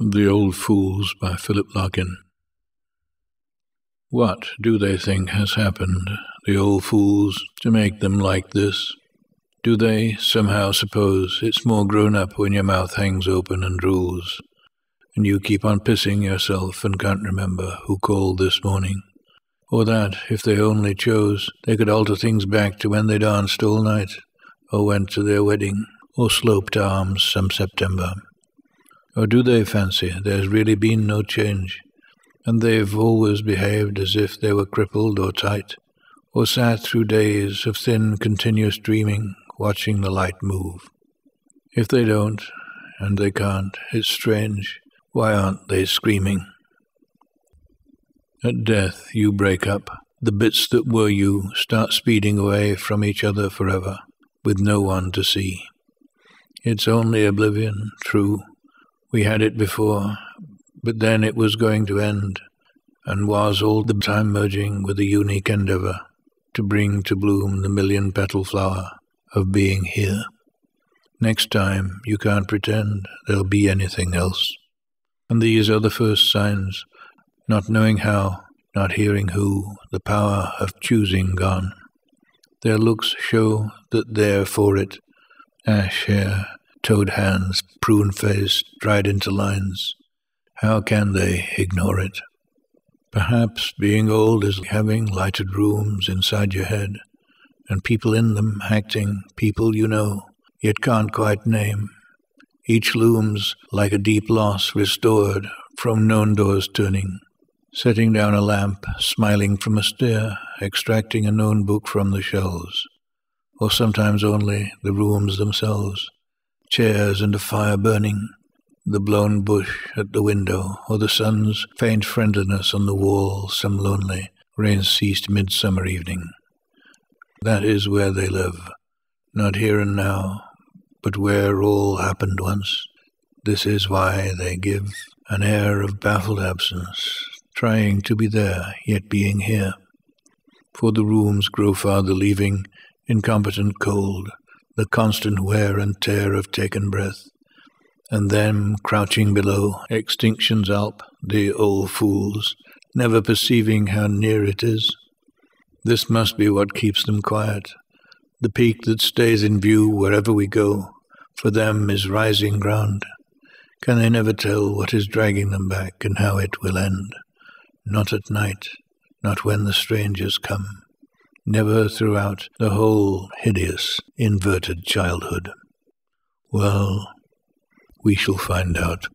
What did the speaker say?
The Old Fools by Philip Larkin. What do they think has happened, the old fools, to make them like this? Do they somehow suppose it's more grown up when your mouth hangs open and drools, and you keep on pissing yourself and can't remember who called this morning? Or that, if they only chose, they could alter things back to when they danced all night, or went to their wedding, or sloped arms some September? Or do they fancy there's really been no change, and they've always behaved as if they were crippled or tight, or sat through days of thin, continuous dreaming, watching the light move? If they don't, and they can't, it's strange. Why aren't they screaming? At death, you break up. The bits that were you start speeding away from each other forever, with no one to see. It's only oblivion, true, we had it before, but then it was going to end, and was all the time merging with a unique endeavour to bring to bloom the million petal flower of being here. Next time, you can't pretend there'll be anything else. And these are the first signs, not knowing how, not hearing who, the power of choosing gone. Their looks show that they're for it, ash hair, toad hands, prune face, dried into lines. How can they ignore it? Perhaps being old is having lighted rooms inside your head, and people in them acting people you know, yet can't quite name. Each looms like a deep loss restored from known doors turning, setting down a lamp, smiling from a stair, extracting a known book from the shelves, or sometimes only the rooms themselves, chairs and a fire burning, the blown bush at the window, or the sun's faint friendliness on the wall some lonely, rain-ceased midsummer evening. That is where they live, not here and now, but where all happened once. This is why they give an air of baffled absence, trying to be there, yet being here. For the rooms grow farther, leaving incompetent cold, the constant wear and tear of taken breath, and them crouching below extinction's alp, the old fools, never perceiving how near it is. This must be what keeps them quiet, the peak that stays in view wherever we go, for them is rising ground. Can they never tell what is dragging them back and how it will end? Not at night, not when the strangers come never throughout the whole hideous, inverted childhood. Well, we shall find out.